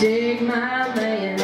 Dig my man.